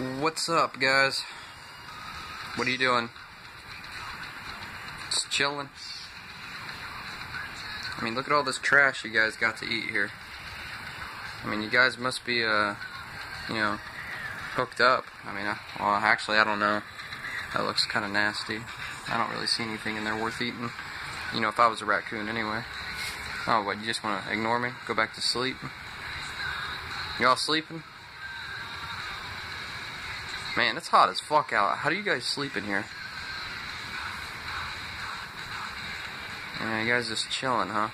What's up, guys? What are you doing? Just chilling. I mean, look at all this trash you guys got to eat here. I mean, you guys must be, uh, you know, hooked up. I mean, uh, well, actually, I don't know. That looks kind of nasty. I don't really see anything in there worth eating. You know, if I was a raccoon anyway. Oh, what, you just want to ignore me? Go back to sleep? Y'all sleeping? Man, it's hot as fuck out. How do you guys sleep in here? Yeah, you guys just chilling, huh?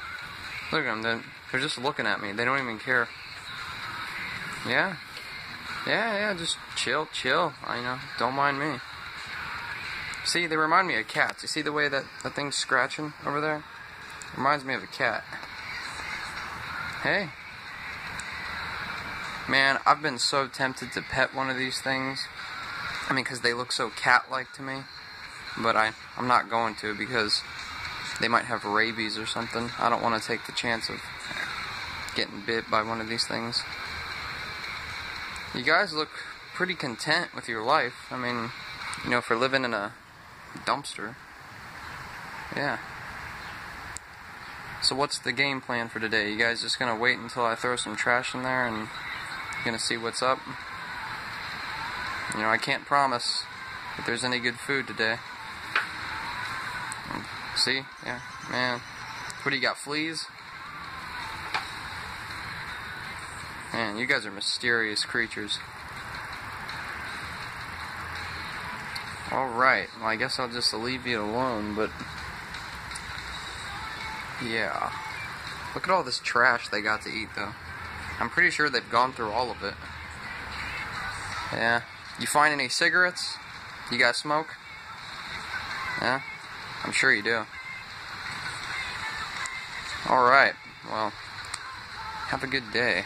Look at them. They're, they're just looking at me. They don't even care. Yeah. Yeah, yeah, just chill, chill. I know. Don't mind me. See, they remind me of cats. You see the way that that thing's scratching over there? Reminds me of a cat. Hey. Man, I've been so tempted to pet one of these things. I mean, because they look so cat-like to me. But I, I'm not going to because they might have rabies or something. I don't want to take the chance of getting bit by one of these things. You guys look pretty content with your life. I mean, you know, for living in a dumpster. Yeah. So what's the game plan for today? You guys just gonna wait until I throw some trash in there and gonna see what's up? You know, I can't promise if there's any good food today. See? Yeah, man. What do you got, fleas? Man, you guys are mysterious creatures. Alright, well, I guess I'll just leave you alone, but. Yeah. Look at all this trash they got to eat, though. I'm pretty sure they've gone through all of it. Yeah. You find any cigarettes? You guys smoke? Yeah? I'm sure you do. Alright, well, have a good day.